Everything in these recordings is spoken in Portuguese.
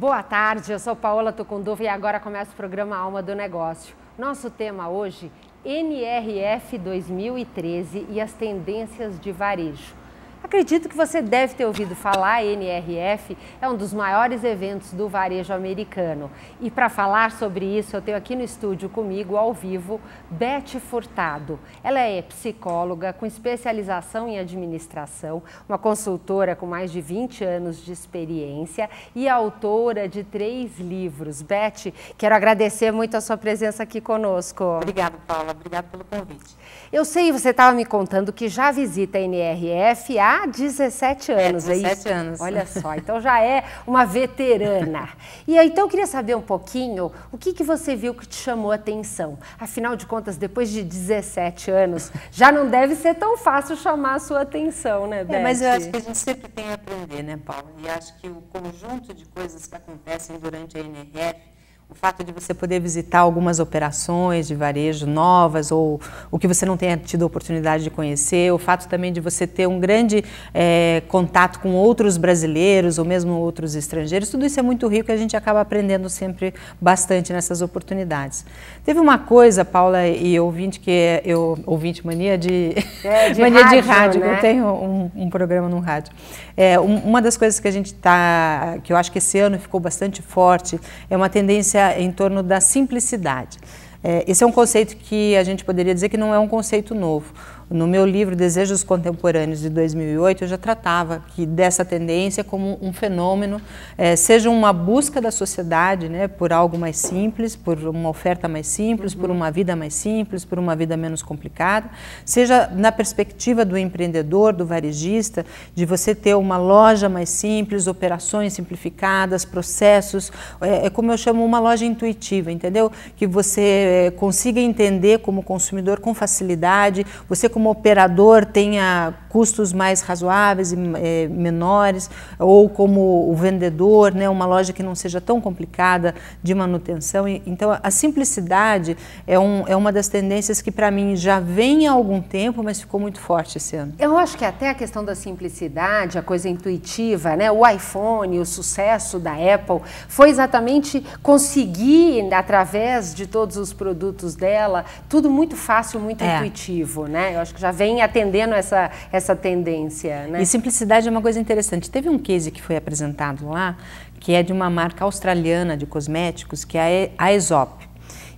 Boa tarde, eu sou Paola Tucunduva e agora começa o programa Alma do Negócio. Nosso tema hoje, NRF 2013 e as tendências de varejo. Acredito que você deve ter ouvido falar, NRF é um dos maiores eventos do varejo americano. E para falar sobre isso, eu tenho aqui no estúdio comigo, ao vivo, Beth Furtado. Ela é psicóloga com especialização em administração, uma consultora com mais de 20 anos de experiência e autora de três livros. Beth, quero agradecer muito a sua presença aqui conosco. Obrigada, Paula. Obrigada pelo convite. Eu sei, você estava me contando que já visita a NRF há 17 anos, é, 17 é anos. Olha só, então já é uma veterana. E aí, então eu queria saber um pouquinho o que, que você viu que te chamou a atenção. Afinal de contas, depois de 17 anos, já não deve ser tão fácil chamar a sua atenção, né, Beth? É, mas eu acho que a gente sempre tem a aprender, né, Paula? E acho que o conjunto de coisas que acontecem durante a NRF o fato de você poder visitar algumas operações de varejo novas ou o que você não tenha tido a oportunidade de conhecer, o fato também de você ter um grande é, contato com outros brasileiros ou mesmo outros estrangeiros, tudo isso é muito rico e a gente acaba aprendendo sempre bastante nessas oportunidades. Teve uma coisa, Paula e ouvinte, que é, eu, ouvinte mania de, é, de mania rádio, de rádio, né? eu tenho um, um, programa no rádio. É, um, uma das coisas que a gente está, que eu acho que esse ano ficou bastante forte, é uma tendência em torno da simplicidade. É, esse é um conceito que a gente poderia dizer que não é um conceito novo. No meu livro Desejos Contemporâneos de 2008, eu já tratava que dessa tendência como um fenômeno, é, seja uma busca da sociedade né, por algo mais simples, por uma oferta mais simples, uhum. por uma vida mais simples, por uma vida menos complicada, seja na perspectiva do empreendedor, do varejista, de você ter uma loja mais simples, operações simplificadas, processos, é, é como eu chamo uma loja intuitiva, entendeu? Que você é, consiga entender como consumidor com facilidade, você como operador tenha custos mais razoáveis e é, menores, ou como o vendedor, né, uma loja que não seja tão complicada de manutenção. Então, a simplicidade é, um, é uma das tendências que, para mim, já vem há algum tempo, mas ficou muito forte esse ano. Eu acho que até a questão da simplicidade, a coisa intuitiva, né, o iPhone, o sucesso da Apple, foi exatamente conseguir, através de todos os produtos dela, tudo muito fácil, muito é. intuitivo. Né? Acho que já vem atendendo essa, essa tendência. Né? E simplicidade é uma coisa interessante. Teve um case que foi apresentado lá, que é de uma marca australiana de cosméticos, que é a Aesop.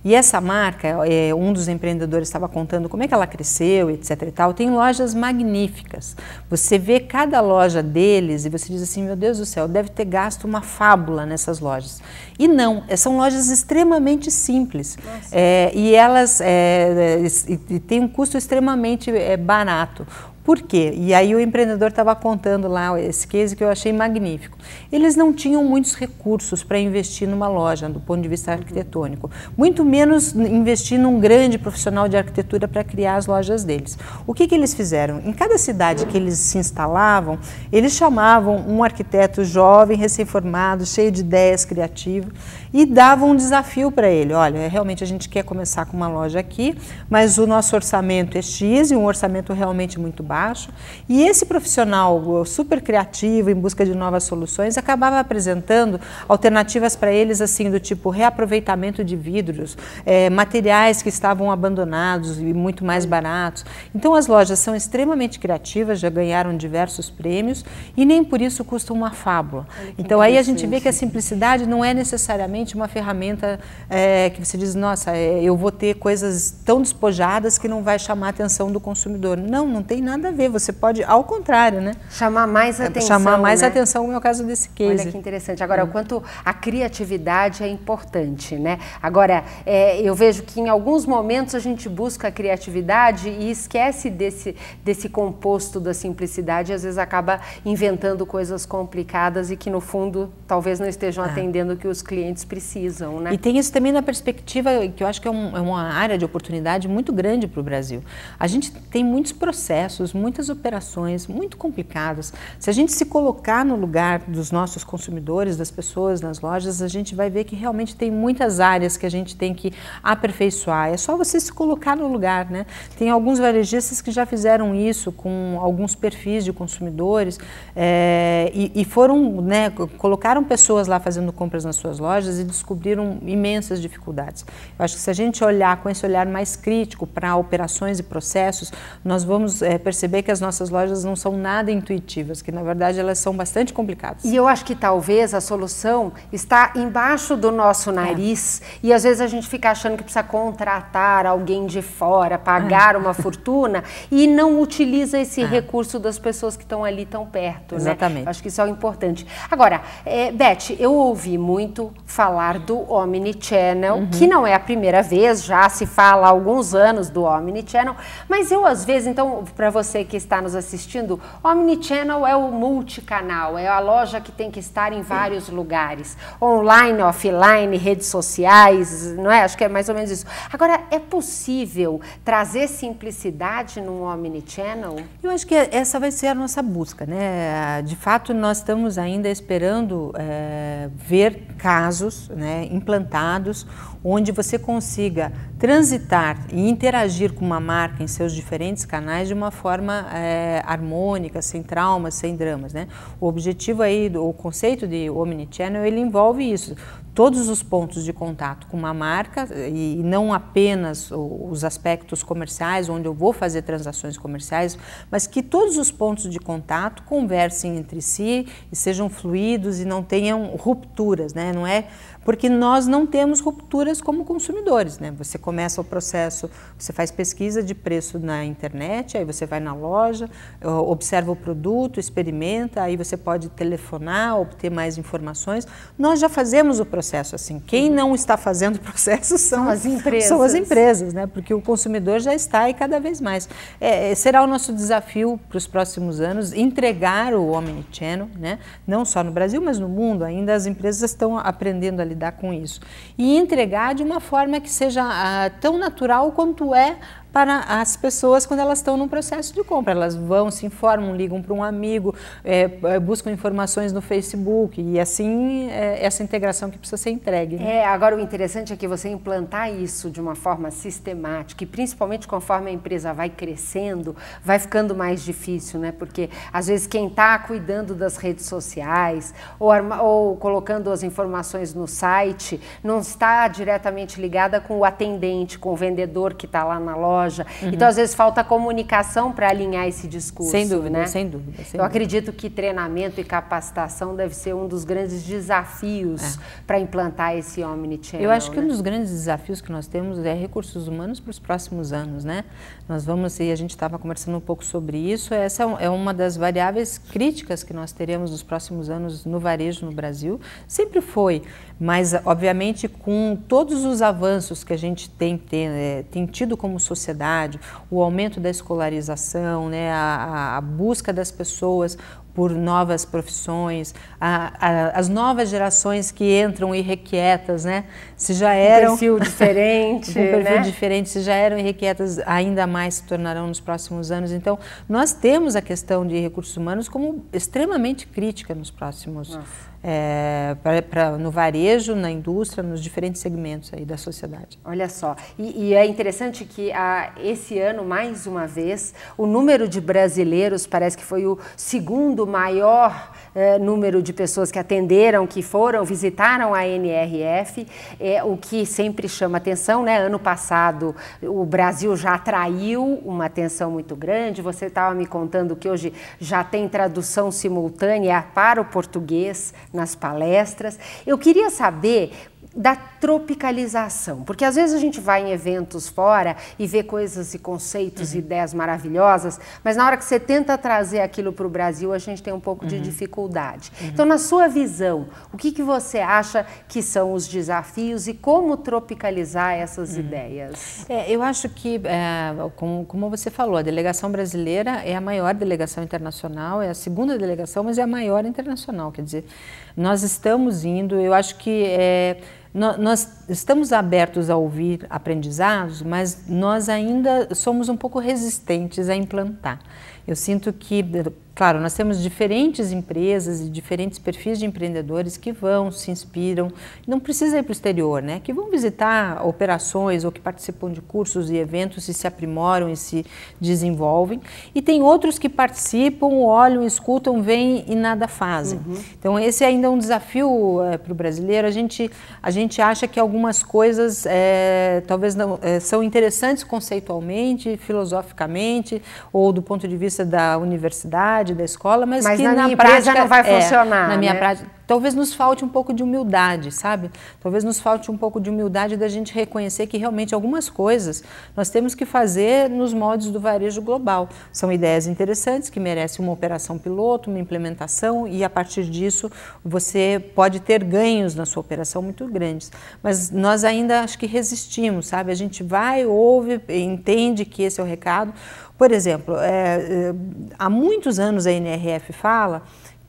E essa marca, é, um dos empreendedores estava contando como é que ela cresceu, etc e tal, tem lojas magníficas. Você vê cada loja deles e você diz assim, meu Deus do céu, deve ter gasto uma fábula nessas lojas. E não, é, são lojas extremamente simples. É, e elas é, e, e têm um custo extremamente é, barato. Por quê? E aí o empreendedor estava contando lá esse case que eu achei magnífico. Eles não tinham muitos recursos para investir numa loja, do ponto de vista arquitetônico. Muito menos investir num grande profissional de arquitetura para criar as lojas deles. O que, que eles fizeram? Em cada cidade que eles se instalavam, eles chamavam um arquiteto jovem, recém-formado, cheio de ideias criativas, e davam um desafio para ele. Olha, realmente a gente quer começar com uma loja aqui, mas o nosso orçamento é X e um orçamento realmente muito baixo baixo. E esse profissional super criativo, em busca de novas soluções, acabava apresentando alternativas para eles, assim, do tipo reaproveitamento de vidros, é, materiais que estavam abandonados e muito mais baratos. Então, as lojas são extremamente criativas, já ganharam diversos prêmios e nem por isso custam uma fábula. Então, aí a gente vê que a simplicidade não é necessariamente uma ferramenta é, que você diz, nossa, é, eu vou ter coisas tão despojadas que não vai chamar a atenção do consumidor. Não, não tem nada a ver, você pode, ao contrário, né? Chamar mais é, atenção. Chamar mais né? atenção, no meu caso desse case. Olha que interessante. Agora, hum. o quanto a criatividade é importante, né? Agora, é, eu vejo que em alguns momentos a gente busca a criatividade e esquece desse, desse composto da simplicidade e às vezes acaba inventando coisas complicadas e que, no fundo, talvez não estejam é. atendendo o que os clientes precisam, né? E tem isso também na perspectiva que eu acho que é, um, é uma área de oportunidade muito grande para o Brasil. A gente tem muitos processos, muitas operações muito complicadas. Se a gente se colocar no lugar dos nossos consumidores, das pessoas nas lojas, a gente vai ver que realmente tem muitas áreas que a gente tem que aperfeiçoar. É só você se colocar no lugar, né? Tem alguns varejistas que já fizeram isso com alguns perfis de consumidores é, e, e, foram, né, colocaram pessoas lá fazendo compras nas suas lojas e descobriram imensas dificuldades. Eu acho que se a gente olhar com esse olhar mais crítico para operações e processos, nós vamos é, perceber que as nossas lojas não são nada intuitivas, que na verdade elas são bastante complicadas. E eu acho que talvez a solução está embaixo do nosso nariz é. e às vezes a gente fica achando que precisa contratar alguém de fora, pagar é. uma fortuna e não utiliza esse é. recurso das pessoas que estão ali tão perto. Né? Exatamente. Né? Acho que isso é importante. Agora, é, Beth, eu ouvi muito falar do Omnichannel, uhum. que não é a primeira vez, já se fala há alguns anos do Omnichannel, mas eu às vezes, então, para você que está nos assistindo, Omnichannel é o multicanal, é a loja que tem que estar em vários lugares, online, offline, redes sociais, não é? Acho que é mais ou menos isso. Agora, é possível trazer simplicidade num Omnichannel? Eu acho que essa vai ser a nossa busca, né? De fato, nós estamos ainda esperando é, ver casos né, implantados onde você consiga transitar e interagir com uma marca em seus diferentes canais de uma forma é, harmônica, sem traumas, sem dramas, né? O objetivo aí, o conceito de omnichannel, ele envolve isso, todos os pontos de contato com uma marca e não apenas os aspectos comerciais, onde eu vou fazer transações comerciais, mas que todos os pontos de contato conversem entre si e sejam fluidos e não tenham rupturas, né? Não é porque nós não temos rupturas como consumidores, né? Você começa o processo, você faz pesquisa de preço na internet, aí você vai na loja, observa o produto, experimenta, aí você pode telefonar, obter mais informações. Nós já fazemos o processo assim. Quem não está fazendo o processo são, são as empresas. São as empresas, né? Porque o consumidor já está e cada vez mais. É, é será o nosso desafio para os próximos anos entregar o omnichannel, né? Não só no Brasil, mas no mundo. Ainda as empresas estão aprendendo a lidar com isso. E entregar de uma forma que seja ah, tão natural quanto é para as pessoas quando elas estão num processo de compra. Elas vão, se informam, ligam para um amigo, é, é, buscam informações no Facebook e assim é, essa integração que precisa ser entregue. Né? É, agora o interessante é que você implantar isso de uma forma sistemática e principalmente conforme a empresa vai crescendo, vai ficando mais difícil, né? Porque às vezes quem está cuidando das redes sociais ou, ou colocando as informações no site não está diretamente ligada com o atendente, com o vendedor que está lá na loja loja. Uhum. Então, às vezes, falta comunicação para alinhar esse discurso. Sem dúvida, né? sem dúvida. Sem Eu dúvida. acredito que treinamento e capacitação deve ser um dos grandes desafios é. para implantar esse Omnichannel. Eu acho que né? um dos grandes desafios que nós temos é recursos humanos para os próximos anos, né? Nós vamos, e a gente estava conversando um pouco sobre isso, essa é uma das variáveis críticas que nós teremos nos próximos anos no varejo no Brasil. Sempre foi, mas obviamente com todos os avanços que a gente tem, tem, é, tem tido como sociedade, sociedade, o aumento da escolarização, né, a, a busca das pessoas por novas profissões, a, a, as novas gerações que entram irrequietas, né? Se já eram um perfil diferente, um perfil né? diferente, se já eram irrequietas, ainda mais se tornarão nos próximos anos. Então, nós temos a questão de recursos humanos como extremamente crítica nos próximos é, pra, pra, no varejo, na indústria, nos diferentes segmentos aí da sociedade. Olha só, e, e é interessante que a, esse ano, mais uma vez, o número de brasileiros parece que foi o segundo maior é, número de pessoas que atenderam, que foram, visitaram a NRF, é, o que sempre chama atenção, né? Ano passado o Brasil já atraiu uma atenção muito grande. Você estava me contando que hoje já tem tradução simultânea para o português nas palestras. Eu queria saber da tropicalização, porque às vezes a gente vai em eventos fora e vê coisas e conceitos uhum. e ideias maravilhosas, mas na hora que você tenta trazer aquilo para o Brasil, a gente tem um pouco uhum. de dificuldade. Uhum. Então, na sua visão, o que, que você acha que são os desafios e como tropicalizar essas uhum. ideias? É, eu acho que, é, como, como você falou, a delegação brasileira é a maior delegação internacional, é a segunda delegação, mas é a maior internacional, quer dizer, nós estamos indo, eu acho que é, nós estamos abertos a ouvir aprendizados, mas nós ainda somos um pouco resistentes a implantar. Eu sinto que, claro, nós temos diferentes empresas e diferentes perfis de empreendedores que vão, se inspiram, não precisa ir para o exterior, né? Que vão visitar operações ou que participam de cursos e eventos e se aprimoram e se desenvolvem. E tem outros que participam, olham, escutam, veem e nada fazem. Uhum. Então esse ainda é um desafio é, para o brasileiro. A gente, a gente acha que algumas coisas é, talvez não é, são interessantes conceitualmente, filosoficamente ou do ponto de vista vista da universidade, da escola, mas, mas que na, na minha prática não vai é, funcionar. Na minha né? prática, talvez nos falte um pouco de humildade, sabe? Talvez nos falte um pouco de humildade da gente reconhecer que realmente algumas coisas nós temos que fazer nos moldes do varejo global. São ideias interessantes que merecem uma operação piloto, uma implementação e a partir disso você pode ter ganhos na sua operação muito grandes. Mas nós ainda acho que resistimos, sabe? A gente vai, ouve, entende que esse é o recado. Por exemplo, é, é, há muitos anos a NRF fala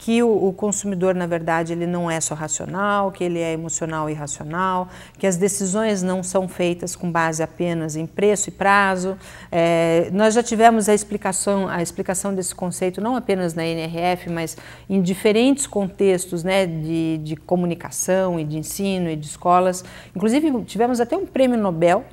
que o, o, consumidor, na verdade, ele não é só racional, que ele é emocional e racional, que as decisões não são feitas com base apenas em preço e prazo. É, nós já tivemos a explicação, a explicação desse conceito não apenas na NRF, mas em diferentes contextos né, de, de comunicação e de ensino e de escolas. Inclusive, tivemos até um prêmio Nobel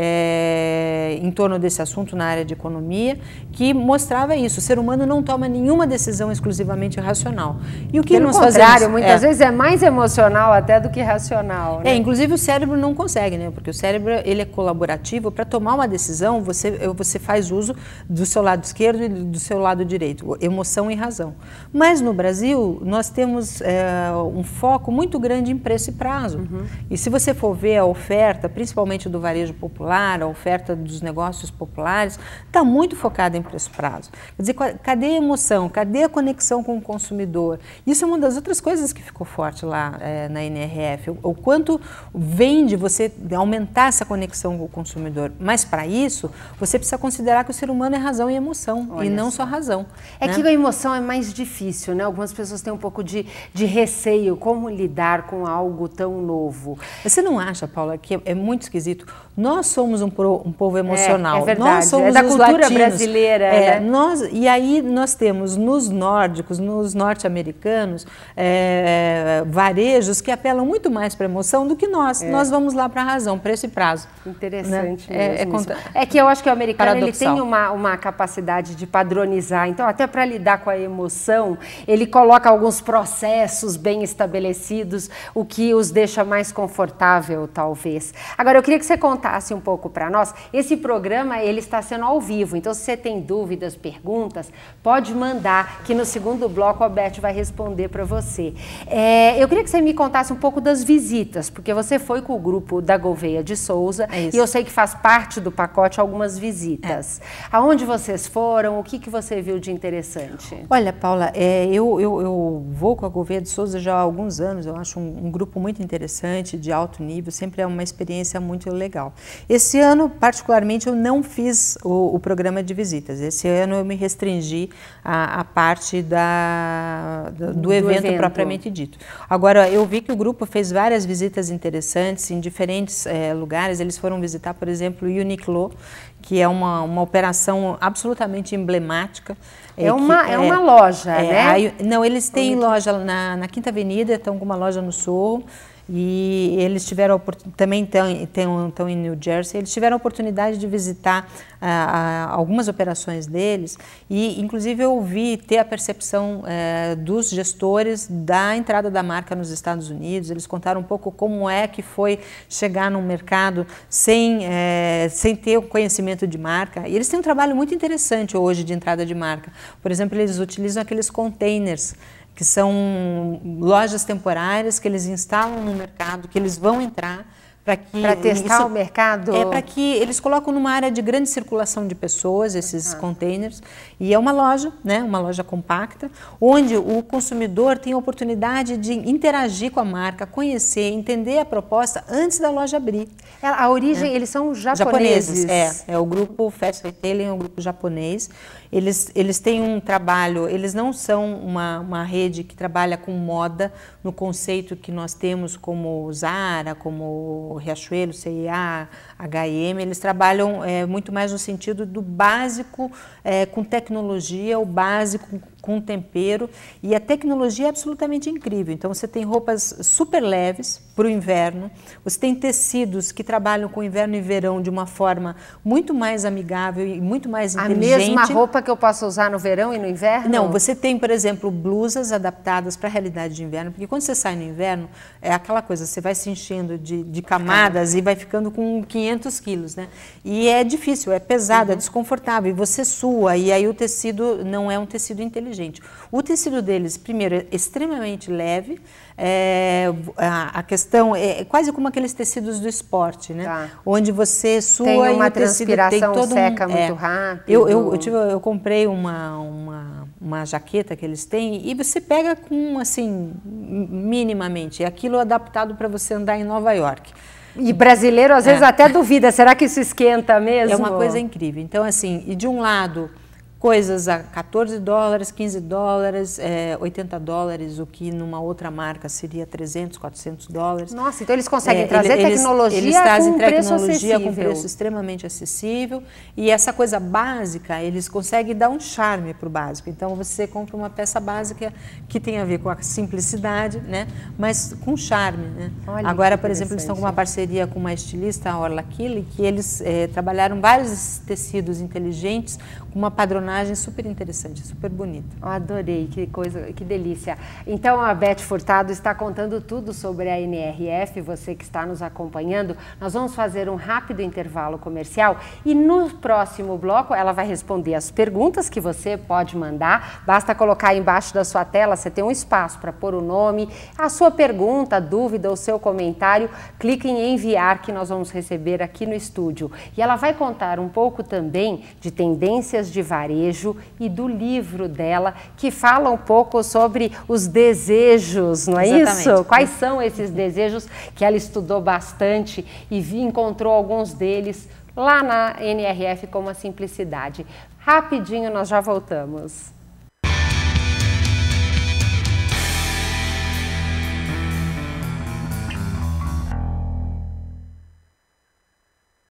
é, em torno desse assunto na área de economia, que mostrava isso. O ser humano não toma nenhuma decisão exclusivamente racional. E o que Pelo nós contrário, fazemos? muitas é, vezes é mais emocional até do que racional. Né? É, inclusive o cérebro não consegue, né? Porque o cérebro ele é colaborativo. Para tomar uma decisão, você, você faz uso do seu lado esquerdo e do seu lado direito, emoção e razão. Mas no Brasil, nós temos é, um foco muito grande em preço e prazo. Uhum. E se você for ver a oferta, principalmente do varejo popular, popular, a oferta dos negócios populares, está muito focada em preço-prazo. Quer dizer, cadê a emoção? Cadê a conexão com o consumidor? Isso é uma das outras coisas que ficou forte lá é, na NRF. O, o quanto vende você aumentar essa conexão com o consumidor. Mas para isso, você precisa considerar que o ser humano é razão e emoção, Olha e não só, só razão. É né? que a emoção é mais difícil, né? Algumas pessoas têm um pouco de, de receio, como lidar com algo tão novo. Você não acha, Paula, que é, é muito esquisito? Nós somos um, pro, um povo emocional. É, é verdade. Nós somos é da cultura latinos. brasileira. É, né? nós, e aí nós temos nos nórdicos, nos norte-americanos, é, varejos que apelam muito mais para emoção do que nós. É. Nós vamos lá para a razão, preço e prazo. Interessante né? É, mesmo. É, que eu acho que o americano ele tem uma, uma capacidade de padronizar. Então, até para lidar com a emoção, ele coloca alguns processos bem estabelecidos, o que os deixa mais confortável, talvez. Agora, eu queria que você contasse um pouco para nós. Esse programa ele está sendo ao vivo, então se você tem dúvidas, perguntas, pode mandar que no segundo bloco a Beth vai responder para você. É, eu queria que você me contasse um pouco das visitas, porque você foi com o grupo da Gouveia de Souza é e eu sei que faz parte do pacote algumas visitas. É. Aonde vocês foram? O que, que você viu de interessante? Olha, Paula, é, eu, eu, eu, vou com a Gouveia de Souza já há alguns anos. Eu acho um, um grupo muito interessante, de alto nível. Sempre é uma experiência muito legal. Esse ano, particularmente, eu não fiz o, o programa de visitas. Esse ano eu me restringi à, parte da, do, do, evento, evento, propriamente dito. Agora, eu vi que o grupo fez várias visitas interessantes em diferentes é, lugares. Eles foram visitar, por exemplo, o Uniqlo, que é uma, uma operação absolutamente emblemática. É, é uma, que, é, é uma loja, é, né? Aí, não, eles têm loja na, na Quinta Avenida, estão com uma loja no Sorro. E eles tiveram também estão, em New Jersey, eles tiveram a oportunidade de visitar ah, ah, algumas operações deles e, inclusive, eu ouvi ter a percepção eh, dos gestores da entrada da marca nos Estados Unidos. Eles contaram um pouco como é que foi chegar num mercado sem, eh, sem ter o conhecimento de marca. E eles têm um trabalho muito interessante hoje de entrada de marca. Por exemplo, eles utilizam aqueles containers que são lojas temporárias que eles instalam no mercado, que eles vão entrar para testar isso, o mercado? É para que eles colocam numa área de grande circulação de pessoas esses ah. containers e é uma loja, né, uma loja compacta, onde o consumidor tem a oportunidade de interagir com a marca, conhecer, entender a proposta antes da loja abrir. A origem, é. eles são japoneses. japoneses. É, é o grupo Fast Retailing, é um grupo japonês. Eles, eles têm um trabalho, eles não são uma, uma rede que trabalha com moda no conceito que nós temos como Zara, como Riachuelo, CIA, H&M, eles trabalham é, muito mais no sentido do básico é, com tecnologia, o básico com tempero e a tecnologia é absolutamente incrível. Então você tem roupas super leves para o inverno, você tem tecidos que trabalham com inverno e verão de uma forma muito mais amigável e muito mais inteligente. A mesma roupa que eu posso usar no verão e no inverno? Não, você tem, por exemplo, blusas adaptadas para a realidade de inverno, porque quando você sai no inverno é aquela coisa, você vai se enchendo de, de camadas e vai ficando com 500 quilos, né? E é difícil, é pesado, é uhum. é desconfortável e você sua e aí o tecido não é um tecido inteligente gente. O tecido deles, primeiro, é extremamente leve. É, a, a, questão é, é quase como aqueles tecidos do esporte, né? Tá. Onde você sua tem uma e o tecido tem todo seca um, muito é, rápido. Eu, eu, eu, tive, eu comprei uma, uma, uma, jaqueta que eles têm e você pega com assim minimamente. É aquilo adaptado para você andar em Nova York. E brasileiro às vezes é. até duvida, será que isso esquenta mesmo? É uma coisa incrível. Então assim, e de um lado coisas a 14 dólares, 15 dólares, é, 80 dólares, o que numa outra marca seria 300, 400 dólares. Nossa, então eles conseguem é, trazer eles, tecnologia eles trazem com tecnologia com preço extremamente acessível e essa coisa básica, eles conseguem dar um charme para o básico. Então você compra uma peça básica que tem a ver com a simplicidade, né, mas com charme. Né? Olha, Agora, por exemplo, eles estão com uma parceria com uma estilista, a Orla Kille, que eles é, trabalharam vários tecidos inteligentes com uma padronagem personagem super interessante, super bonita. adorei, que coisa, que delícia. Então a Beth Furtado está contando tudo sobre a NRF, você que está nos acompanhando. Nós vamos fazer um rápido intervalo comercial e no próximo bloco ela vai responder as perguntas que você pode mandar. Basta colocar embaixo da sua tela, você tem um espaço para pôr o nome, a sua pergunta, dúvida, o seu comentário. Clique em enviar que nós vamos receber aqui no estúdio. E ela vai contar um pouco também de tendências de varejo varejo e do livro dela, que fala um pouco sobre os desejos, não é Exatamente. isso? Quais são esses desejos que ela estudou bastante e encontrou alguns deles lá na NRF como a simplicidade. Rapidinho, nós já voltamos.